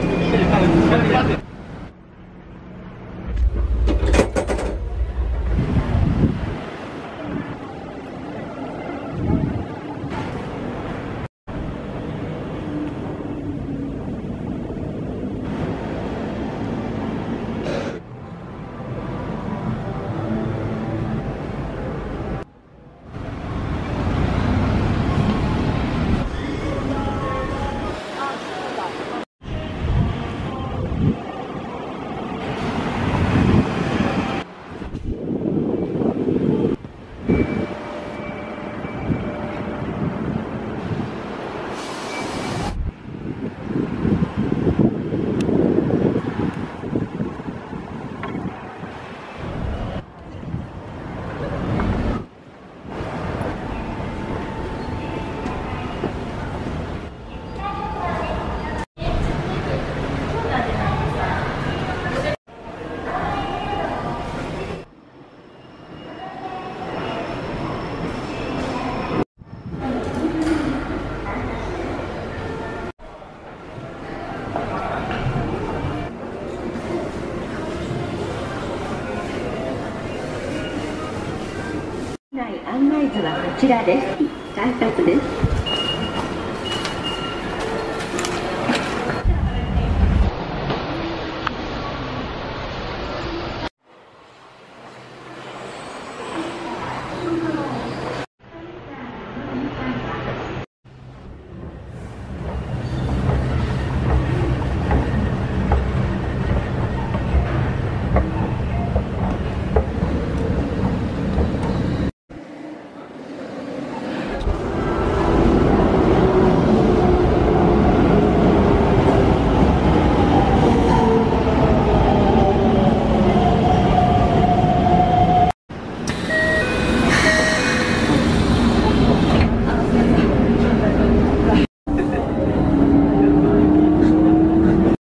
すいません。内案内図はこちらです。改札です。